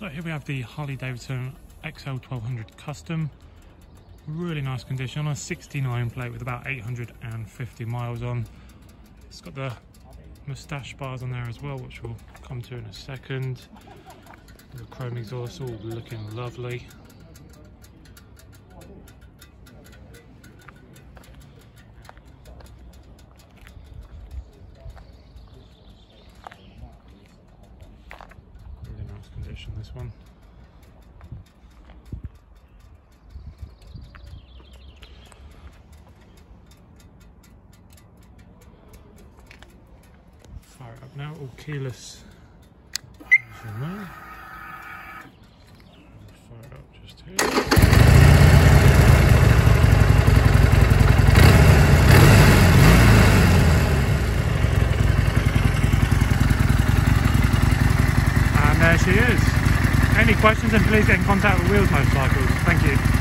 So here we have the Harley Davidson XL 1200 Custom. Really nice condition on a 69 plate with about 850 miles on. It's got the moustache bars on there as well, which we'll come to in a second. The chrome exhaust all looking lovely. This one. Fire up now, all keyless. You know. Fire up just here. there she is. Any questions then please get in contact with Wheels Motorcycles. Thank you.